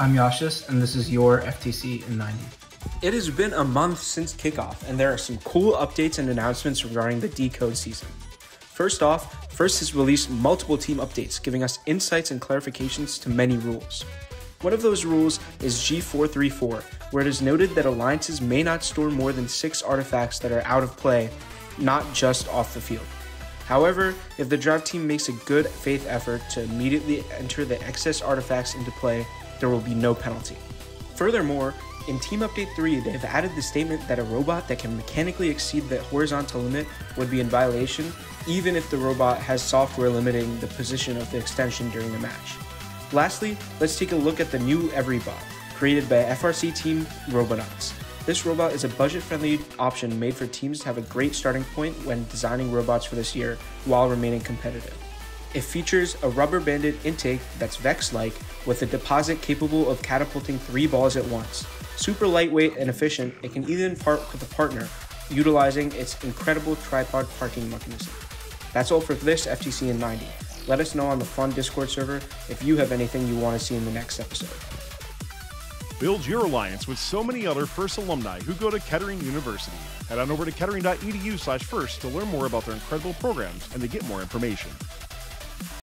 I'm Yashas, and this is your FTC in 90. It has been a month since kickoff, and there are some cool updates and announcements regarding the Decode season. First off, First has released multiple team updates, giving us insights and clarifications to many rules. One of those rules is G434, where it is noted that alliances may not store more than six artifacts that are out of play, not just off the field. However, if the draft team makes a good faith effort to immediately enter the excess artifacts into play, there will be no penalty. Furthermore, in Team Update 3, they have added the statement that a robot that can mechanically exceed the horizontal limit would be in violation, even if the robot has software limiting the position of the extension during the match. Lastly, let's take a look at the new EveryBot, created by FRC team Robonauts. This robot is a budget friendly option made for teams to have a great starting point when designing robots for this year while remaining competitive. It features a rubber banded intake that's Vex like with a deposit capable of catapulting three balls at once. Super lightweight and efficient, it can even park with a partner, utilizing its incredible tripod parking mechanism. That's all for this FTC in 90. Let us know on the fun Discord server if you have anything you want to see in the next episode. Build your alliance with so many other FIRST alumni who go to Kettering University. Head on over to kettering.edu slash first to learn more about their incredible programs and to get more information.